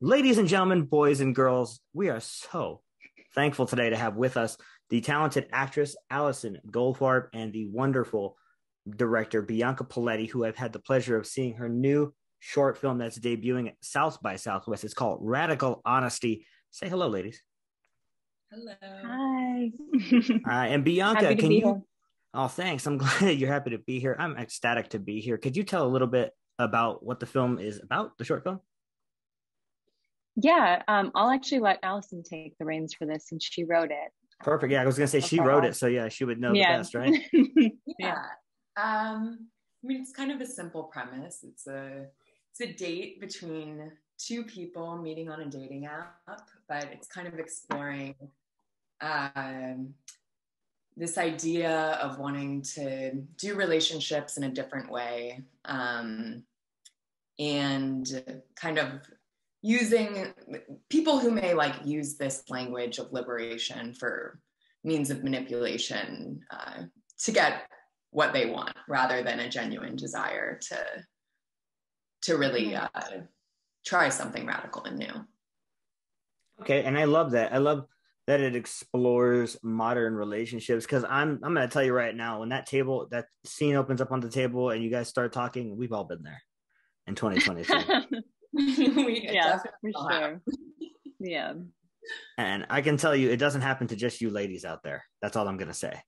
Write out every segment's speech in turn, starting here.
Ladies and gentlemen, boys and girls, we are so thankful today to have with us the talented actress Alison Goldfarb and the wonderful director Bianca Poletti, who I've had the pleasure of seeing her new short film that's debuting at South by Southwest. It's called Radical Honesty. Say hello, ladies. Hello. Hi. Uh, and Bianca, Happy to can be you? here. Oh, thanks. I'm glad you're happy to be here. I'm ecstatic to be here. Could you tell a little bit about what the film is about, the short film? Yeah, um, I'll actually let Alison take the reins for this since she wrote it. Perfect. Yeah, I was gonna say she wrote it, so yeah, she would know yeah. the best, right? Yeah. Um, I mean, it's kind of a simple premise. It's a it's a date between two people meeting on a dating app, but it's kind of exploring um, this idea of wanting to do relationships in a different way, um, and kind of using people who may like use this language of liberation for means of manipulation uh, to get what they want rather than a genuine desire to to really uh, try something radical and new Okay, and I love that. I love that it explores modern relationships because I'm I'm gonna tell you right now, when that table that scene opens up on the table and you guys start talking, we've all been there in 2022. We yeah, for definitely all sure. Yeah. and I can tell you it doesn't happen to just you ladies out there. That's all I'm gonna say.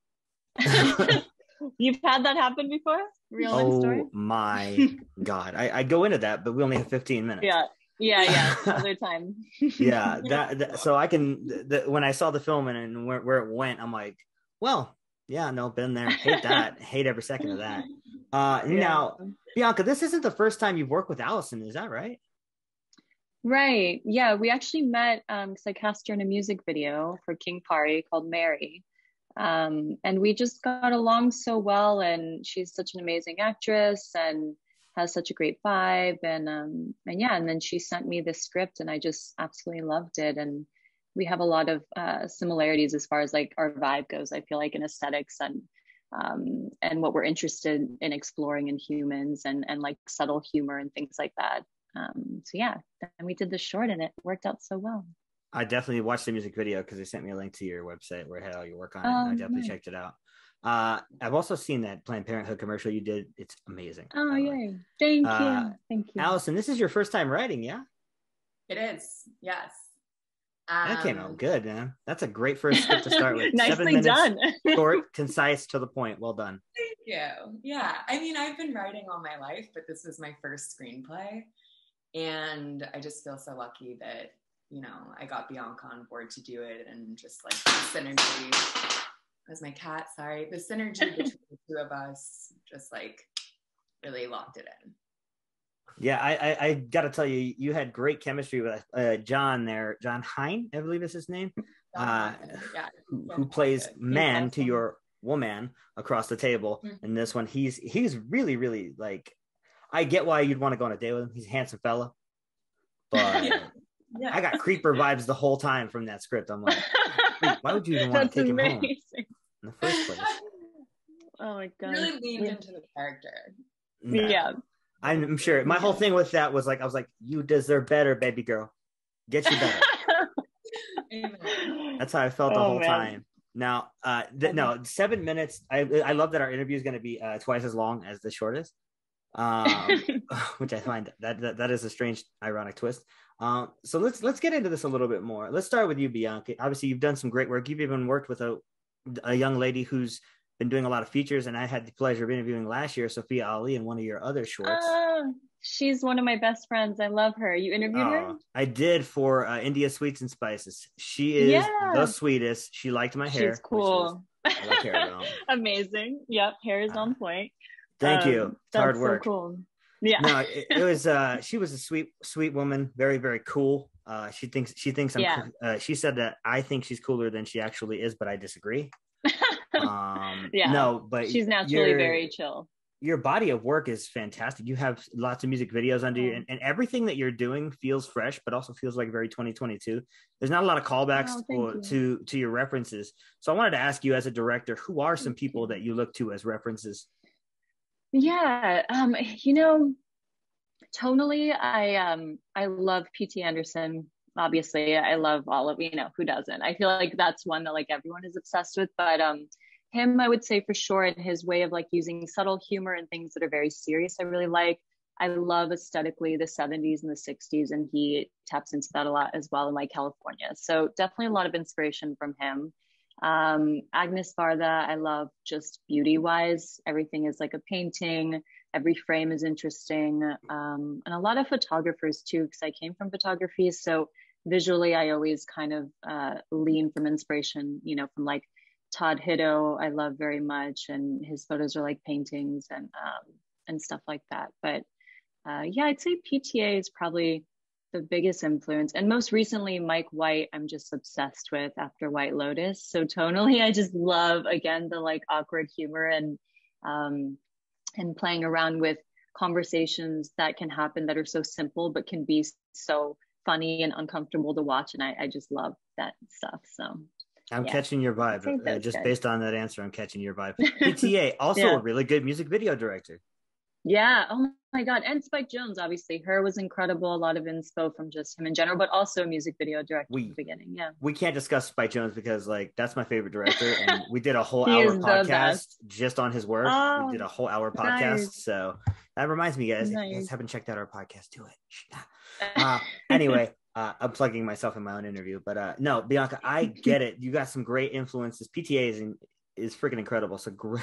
You've had that happen before? Real life story? oh my god. I, I go into that, but we only have 15 minutes. Yeah. Yeah, yeah. Other time. yeah that, that- so i can the, when i saw the film and, and where, where it went i'm like well yeah no been there hate that hate every second of that uh Yeah. now bianca this isn't the first time you've worked with alison is that right Right. Yeah, we actually met um because I cast her in a music video for King Pari called Mary. Um, and we just got along so well and she's such an amazing actress and has such a great vibe and um and yeah, and then she sent me this script and I just absolutely loved it and we have a lot of uh similarities as far as like our vibe goes, I feel like in aesthetics and um and what we're interested in exploring in humans and and like subtle humor and things like that. Um, so yeah, and we did the short and it worked out so well. i definitely watched the music video because they sent me a link to your website where it had all your work on it Oh, and i definitely nice. checked it out uh i've also seen that planned parenthood commercial you did it's amazing Oh, by the way. yay. Thank Uh, you. Thank you. alison this is your first time writing yeah it is yes that came Um, out good man that's a great first script to start with Nicely minutes, done. short concise to the point well done Thank you. Yeah. I mean, I've been writing all my life, but this was my first screenplay. And I just feel so lucky that, you know, I got Bianca on board to do it and just like the synergy. As my cat, sorry. The synergy between the two of us just like really locked it in. Yeah, I, I, I got to tell you, you had great chemistry with uh, John there, John Hine, I believe is his name, Uh, yeah. who, who plays man to your woman across the table. Mhm. And this one, he's he's really really like, I get why you'd want to go on a date with him. He's a handsome fella, but Yeah. I got creeper vibes the whole time from that script. I'm like, why would you even want That's to take him home in the first place? Oh my god. really leaned Yeah. into the character. Nah. Yeah. I'm sure. My whole thing with that was like, I was like, you deserve better, baby girl. Get you better. That's how I felt the Oh, whole man. time. Now, uh, th- no, seven minutes. I I love that our interview is going to be uh, twice as long as the shortest, um, which I find that, that that is a strange, ironic twist. Um, so let's let's get into this a little bit more. Let's start with you, Bianca. Obviously, you've done some great work. You've even worked with a a young lady who's been doing a lot of features, and I had the pleasure of interviewing last year, Sophia Ali, in one of your other shorts. Ah, she's one of my best friends. I love her. You interviewed her? Uh, I did for uh, India Sweets and Spices. She is Yeah. the sweetest. She liked my hair. She's cool. I like hair. Amazing. Yep, hair is Uh, on point. Thank Um, you. It's hard so work. cool. Yeah. No, it, it was. Uh, she was a sweet, sweet woman. Very, very cool. Uh, she thinks she thinks I'm. Yeah. Uh, she said that I think she's cooler than she actually is, but I disagree. Um, Yeah. No, but She's naturally very chill. Your body of work is fantastic. You have lots of music videos under you, and, and everything that you're doing feels fresh, but also feels like very 2022. There's not a lot of callbacks Oh, or, to to your references. So I wanted to ask you, as a director, who are some people that you look to as references? Yeah. Um, you know, tonally, I um I love P.T. Anderson. Obviously, I love all of you know who doesn't. I feel like that's one that like everyone is obsessed with. But um, him, I would say for sure, and his way of like using subtle humor and things that are very serious, I really like. I love aesthetically the 70s and the 60s, and he taps into that a lot as well in like California. So definitely a lot of inspiration from him. Um, Agnes Varda, I love just beauty wise. Everything is like a painting. Every frame is interesting. Um, and a lot of photographers too, because I came from photography. So visually, I always kind of uh, lean from inspiration, you know, from like Todd Hido, I love very much. And his photos are like paintings and, um, and stuff like that. But uh, yeah, I'd say PTA is probably the biggest influence. And most recently, Mike White, I'm just obsessed with after White Lotus. So tonally, I just love again the like awkward humor and um, and playing around with conversations that can happen that are so simple but can be so funny and uncomfortable to watch. And I, I just love that stuff. So I'm yeah. catching your vibe. Uh, just based on that answer, I'm catching your vibe. PTA, also yeah. a really good music video director. Yeah. Oh my God. And Spike Jonze, obviously. Her was incredible. A lot of inspo from just him in general, but also a music video director we, the beginning. Yeah. We can't discuss Spike Jonze because, like, that's my favorite director. And we did a whole hour podcast just on his work. Oh, we did a whole hour podcast. Nice. So that reminds me, guys, nice. if you guys haven't checked out our podcast, do it. Uh, anyway. Uh, I'm plugging myself in my own interview, but uh, no, Bianca, I get it. You got some great influences. PTA is, in, is freaking incredible. So great,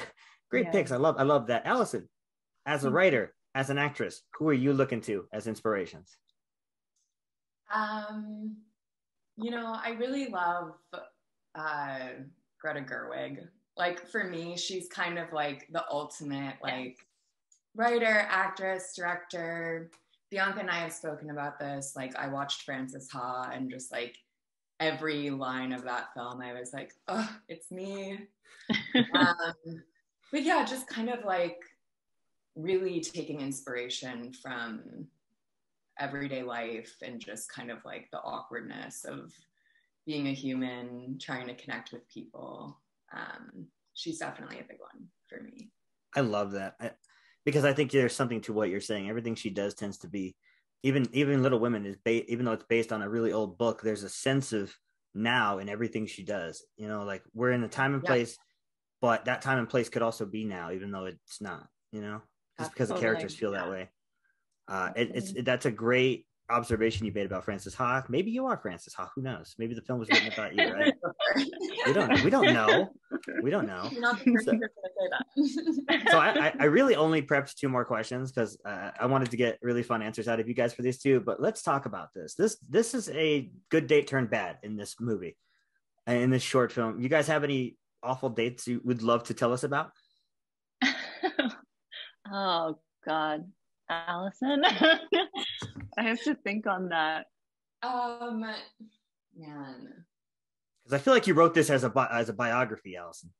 great yeah. picks. I love, I love that. Alison, as a writer, as an actress, who are you looking to as inspirations? Um, you know, I really love uh, Greta Gerwig. Like for me, she's kind of like the ultimate like writer, actress, director. Bianca and I have spoken about this. Like I watched Frances Ha and just like every line of that film, I was like, oh, it's me. um, but yeah, just kind of like really taking inspiration from everyday life and just kind of like the awkwardness of being a human, trying to connect with people. Um, she's definitely a big one for me. I love that I, because I think there's something to what you're saying. Everything she does tends to be, even even Little Women is ba- even though it's based on a really old book. There's a sense of now in everything she does. You know, like we're in a time and place, but that time and place could also be now, even though it's not. You know just because the characters feel that way. Uh, it, it's it, that's a great observation you made about Frances Ha. Maybe you are Frances Ha. Who knows? Maybe the film was written about you, right? we don't. We don't know. We don't know. So, so I, I, really only prepped two more questions because uh, I wanted to get really fun answers out of you guys for these two. But let's talk about this. This this is a good date turned bad in this movie, in this short film. You guys have any awful dates you would love to tell us about? Oh God, Alison, I have to think on that. Um, man, because I feel like you wrote this as a bi- as a biography, Alison.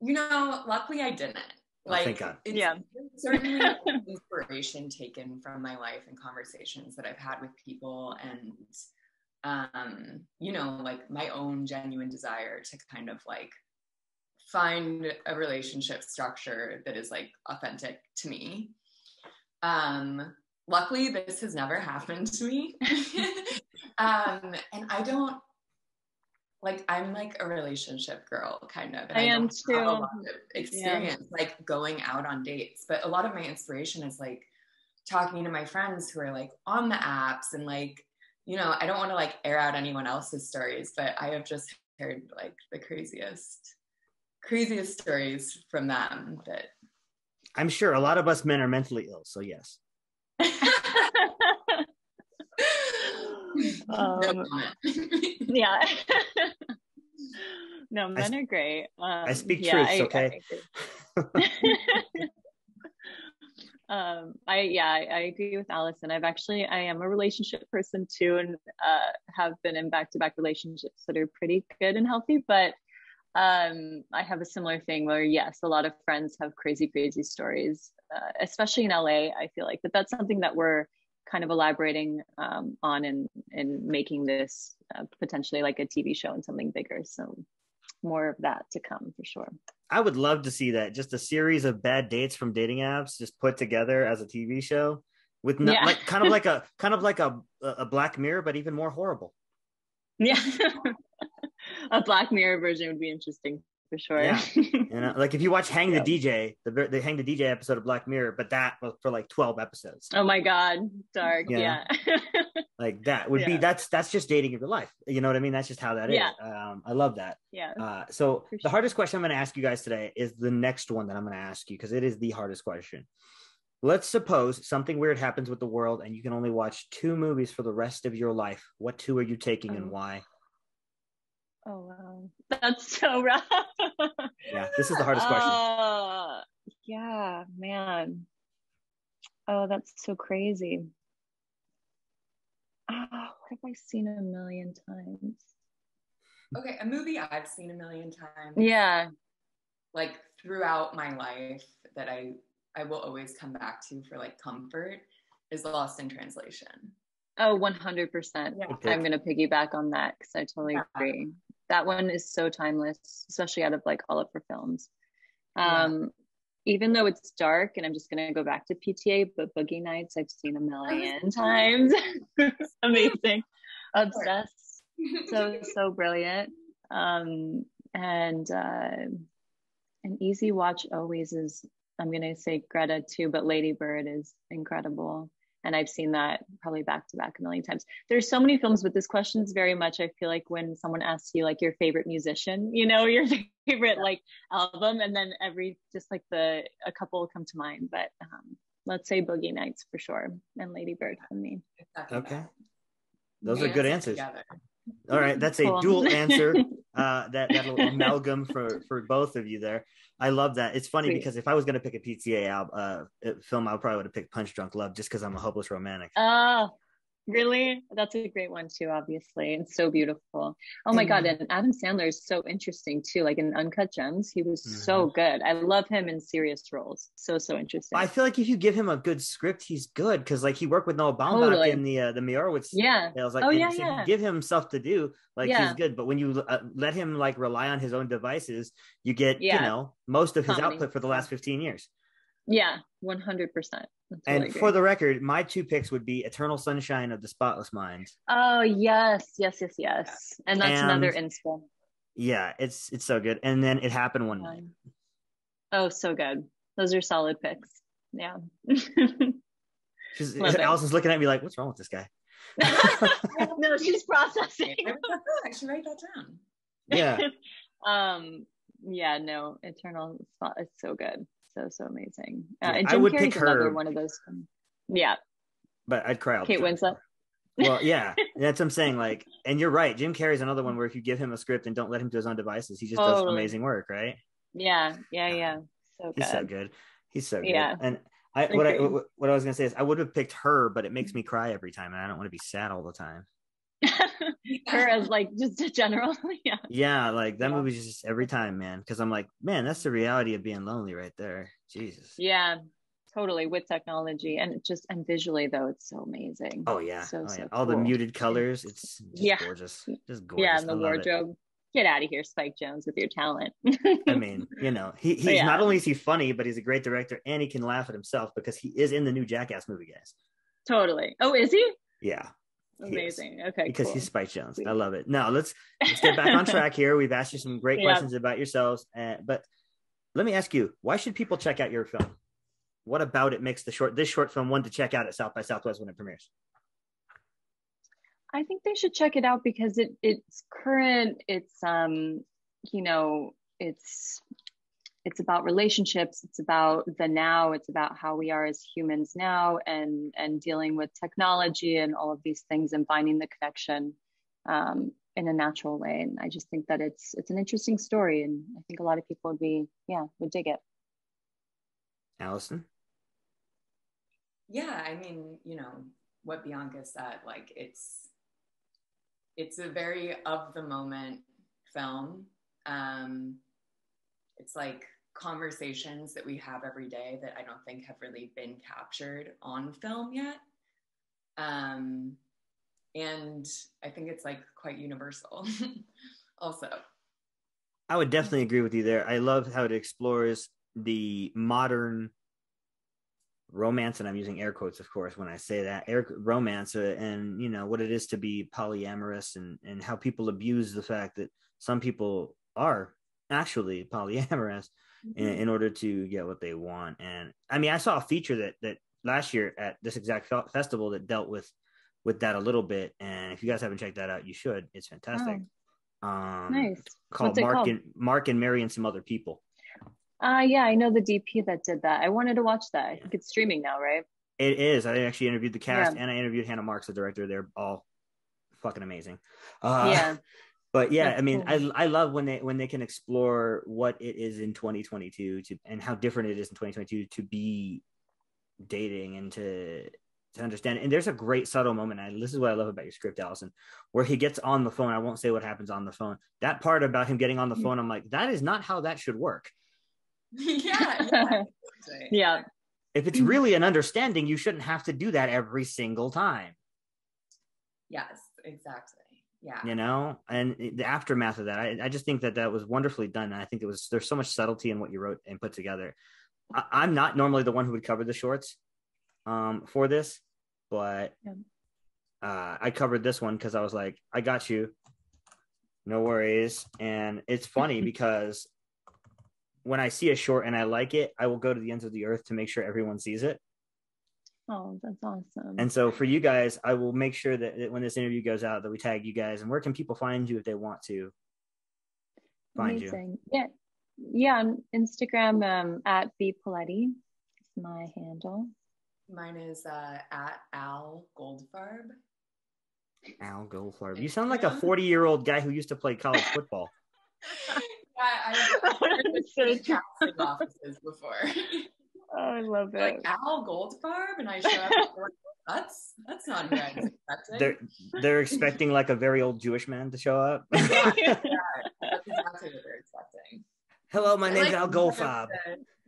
you know, luckily I didn't. Oh, like, thank God. yeah, certainly inspiration taken from my life and conversations that I've had with people, and um, you know, like my own genuine desire to kind of like find a relationship structure that is like authentic to me. Um, luckily, this has never happened to me. um, and I don't like I'm like a relationship girl kind of. And I, I am too. of experience yeah. like going out on dates, but a lot of my inspiration is like talking to my friends who are like on the apps and like you know I don't want to like air out anyone else's stories, but I have just heard like the craziest craziest stories from them that I'm sure a lot of us men are mentally ill, so yes. um, yeah. no, men I, are great. Um, I speak yeah, truth, okay? I, um, I yeah, I, I, agree with Alison. I've actually I am a relationship person too, and uh, have been in back to back relationships that are pretty good and healthy, but um, I have a similar thing where, yes, a lot of friends have crazy, crazy stories, uh, especially in LA. I feel like, but that's something that we're kind of elaborating um, on and and making this uh, potentially like a TV show and something bigger. So more of that to come for sure. I would love to see that. Just a series of bad dates from dating apps, just put together as a TV show. with no, Yeah. like kind of like a kind of like a a Black Mirror, but even more horrible. Yeah. a Black Mirror version would be interesting for sure. Yeah. You know, like if you watch Hang Yeah. the DJ, the ver- the Hang the DJ episode of Black Mirror, but that was for like twelve episodes. oh my God. Dark. Yeah. Yeah. Like that would be that's that's just dating in real life. You know what I mean? That's just how that is. Yeah. Um, I love that. yeah. Uh, so For the hardest question I'm going to ask you guys today is the next one that I'm going to ask you because it is the hardest question. Let's suppose something weird happens with the world and you can only watch two movies for the rest of your life. What two are you taking and Oh. why? Oh wow. That's so rough. Yeah, this is the hardest question. Uh, yeah, man. Oh, that's so crazy. Oh, what have I seen a million times? Okay, a movie I've seen a million times. Yeah. Like throughout my life that I I will always come back to for like comfort is Lost in Translation. Oh, 100%. Yeah. Good. I'm going to piggyback on that because I totally Yeah. agree. That one is so timeless, especially out of like all of her films. Yeah. Um, even though it's dark, and I'm just going to go back to PTA, but Boogie Nights I've seen a million times. Amazing. Obsessed. So, so brilliant. Um, and uh, an easy watch always is, I'm going to say Greta too, but Lady Bird is incredible and I've seen that probably back to back a million times. There's so many films, but this question is very much. I feel like when someone asks you like your favorite musician, you know, your favorite like album, and then every just like the a couple come to mind. But um, let's say Boogie Nights for sure, and Lady Bird for me. Okay. that. Those are good answers. together. All right, that's a Cool. dual answer. Uh, that that little amalgam for for both of you there. I love that. It's funny Sweet. because if I was going to pick a PTA al- uh, uh, film, I probably would have picked Punch Drunk Love just because I'm a hopeless romantic. Oh, really? That's a great one too. Obviously, it's so beautiful. Oh my god! And Adam Sandler is so interesting too. Like in Uncut Gems, he was so good. I love him in serious roles. So so interesting. I feel like if you give him a good script, he's good because like he worked with Noah Baumbach Totally. in the uh, the Meyerowitz yeah. I was Like, Oh, yeah, yeah. give him stuff to do, like he's good. But when you uh, let him like rely on his own devices, you get you know most of his Comedy. output for the last fifteen years. Yeah, one hundred percent. and for the record, my two picks would be Eternal Sunshine of the Spotless Mind. oh yes, yes, yes, yes, and that's And- another inspo. Yeah, it's it's so good. And then it happened one night. Oh, so good. Those are solid picks. Yeah. She's, it. Alison's looking at me like, "What's wrong with this guy?" no, she's processing. I was like, oh, I should write that down. Yeah, um. Yeah. No. Eternal spot is so good. So so amazing. Uh, Yeah, and I would Carrey's pick her. one of those. Yeah. but I'd cry. all Kate. Winslet. Well, yeah, that's what I'm saying. Like, and you're right. Jim Carrey's another one where if you give him a script and don't let him do his own devices, he just does amazing work, right? Yeah. Yeah. Yeah. So good. He's so good. He's so good. Yeah. And I what I what I was gonna say is I would have picked her, but it makes me cry every time, and I don't want to be sad all the time. her as like just a general. yeah. Yeah, like that Yeah. movie's just every time, man. Because I'm like, man, that's the reality of being lonely right there. Jesus. Yeah. Totally with technology and it just and visually though it's so amazing. Oh yeah. So, oh, so yeah. All the muted colors. It's just Yeah. gorgeous. Just gorgeous. yeah, and the love it. wardrobe. Get out of here, Spike Jonze, with your talent. I mean, you know, he he's Yeah. not only is he funny, but he's a great director and he can laugh at himself because he is in the new Jackass movie, guys. totally. Oh, is he? Yeah, Amazing. Okay. because cool. he's Spike Jonze. I love it. Now let's let's get back on track here. We've asked you some great Yeah. questions about yourselves, uh, but let me ask you: Why should people check out your film? What about it makes the short this short film one to check out at South by Southwest when it premieres? I think they should check it out because it it's current. It's um, you know, it's it's about relationships. It's about the now. It's about how we are as humans now, and and dealing with technology and all of these things, and finding the connection um, in a natural way. And I just think that it's it's an interesting story, and I think a lot of people would be yeah would dig it. Alison, Yeah, I mean, you know, what Bianca said, like it's it's a very of the moment film. Um it's like conversations that we have every day that I don't think have really been captured on film yet. Um and I think it's like quite universal also. I would definitely agree with you there. I love how it explores the modern romance, and I'm using air quotes, of course, when I say that air romance, uh, and you know what it is to be polyamorous, and and how people abuse the fact that some people are actually polyamorous. In, in, order to get what they want. And I mean, I saw a feature that that last year at this exact festival that dealt with with that a little bit. And if you guys haven't checked that out, you should. It's fantastic. Oh, um, nice. Called Mark called? and Mark and Mary and some other people. Uh yeah, I know the DP that did that. I wanted to watch that. I think it's streaming now, right? It is. I actually interviewed the cast yeah. and I interviewed Hannah Marks, the director. They're all fucking amazing. Uh, yeah. But yeah, That's I mean, cool. I I love when they when they can explore what it is in 2022 to and how different it is in 2022 to be dating and to to understand. And there's a great subtle moment. And this is what I love about your script, Alison, where he gets on the phone. I won't say what happens on the phone. That part about him getting on the mm-hmm. phone, I'm like, that is not how that should work. yeah. Yeah. yeah. If it's really an understanding, you shouldn't have to do that every single time. Yes, exactly. Yeah. You know, and the aftermath of that, I, I just think that that was wonderfully done. And I think it was, there's so much subtlety in what you wrote and put together. I, am not normally the one who would cover the shorts um, for this, but yeah. uh, I covered this one because I was like, I got you. No worries. And it's funny because when I see a short and I like it, I will go to the ends of the earth to make sure everyone sees it. Oh, that's awesome. And so for you guys, I will make sure that, that when this interview goes out, that we tag you guys. And where can people find you if they want to find Amazing. you? Yeah. Yeah, on Instagram um, at B Poletti is my handle. Mine is uh, at Al Goldfarb. Al Goldfarb. You sound like a 40 year old guy who used to play college football. yeah, I've been in offices before. Oh, I love it. Like Al Goldfarb, and I show up. that's that's not who I was expecting. They're they're expecting like a very old Jewish man to show up. yeah, that's exactly what they're expecting. Hello, my name's like Al Goldfarb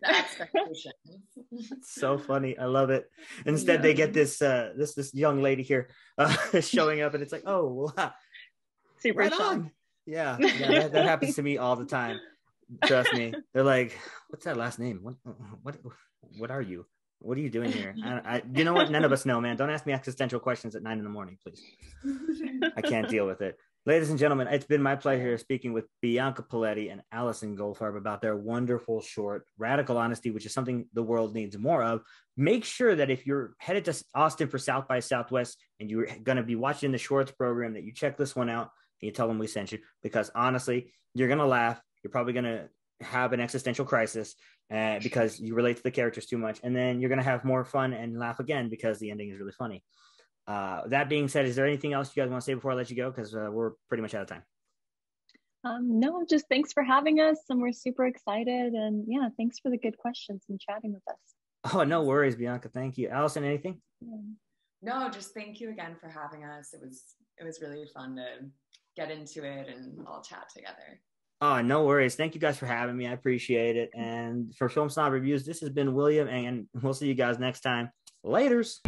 the expectations. so funny. I love it. Instead, yeah. they get this uh this this young lady here uh, showing up, and it's like, oh, wow. super right on. Yeah, yeah that, that happens to me all the time. Trust me. They're like, what's that last name? What what what are you? What are you doing here? I, I, you know what? None of us know, man. Don't ask me existential questions at nine in the morning, please. I can't deal with it. Ladies and gentlemen, it's been my pleasure speaking with Bianca Poletti and Alison Goldfarb about their wonderful short, Radical Honesty, which is something the world needs more of. Make sure that if you're headed to Austin for South by Southwest and you're going to be watching the shorts program, that you check this one out and you tell them we sent you because honestly, you're going to laugh. You're probably going to have an existential crisis uh, because you relate to the characters too much. And then you're going to have more fun and laugh again because the ending is really funny. Uh, that being said, is there anything else you guys want to say before I let you go? Because uh, we're pretty much out of time. Um, no, just thanks for having us, and we're super excited. And yeah, thanks for the good questions and chatting with us. Oh, no worries, Bianca. Thank you, Alison. Anything? Yeah. No, just thank you again for having us. It was it was really fun to get into it and all chat together. Oh, no worries. Thank you guys for having me. I appreciate it. And for Film Snob Reviews, this has been William, and we'll see you guys next time. Laters.